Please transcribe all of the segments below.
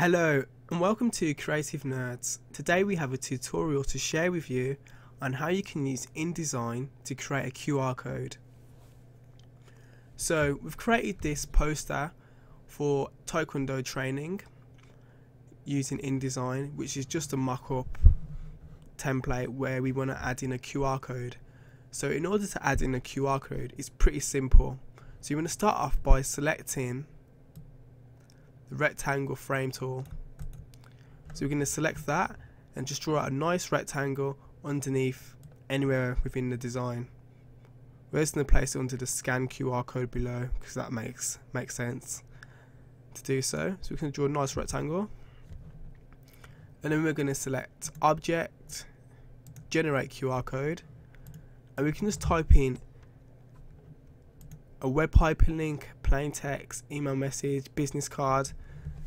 Hello and welcome to Creative Nerds. Today we have a tutorial to share with you on how you can use InDesign to create a QR code. So we've created this poster for Taekwondo training using InDesign which is just a mock-up template where we want to add in a QR code. So in order to add in a QR code it's pretty simple. So you want to start off by selecting the rectangle frame tool. So we're going to select that and just draw out a nice rectangle underneath anywhere within the design. We're just going to place it onto the scan QR code below because that makes makes sense to do so. So we can draw a nice rectangle and then we're going to select object, generate QR code and we can just type in a web hyperlink, plain text, email message, business card.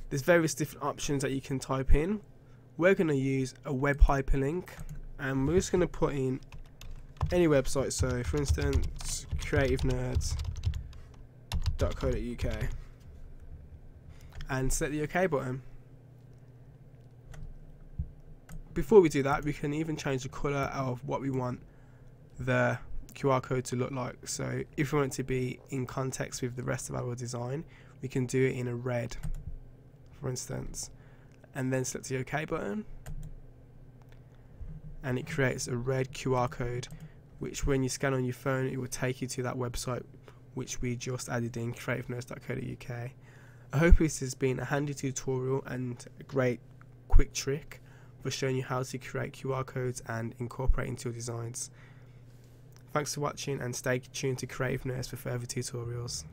There's various different options that you can type in. We're going to use a web hyperlink and we're just going to put in any website. So, for instance, creativenerds.co.uk and select the OK button. Before we do that, we can even change the colour of what we want the QR code to look like. So if we want to be in context with the rest of our design, we can do it in a red, for instance, and then select the OK button. And it creates a red QR code, which when you scan on your phone, it will take you to that website which we just added in, creativenerds.co.uk. I hope this has been a handy tutorial and a great quick trick for showing you how to create QR codes and incorporate into your designs. Thanks for watching and stay tuned to Creative Nerds for further tutorials.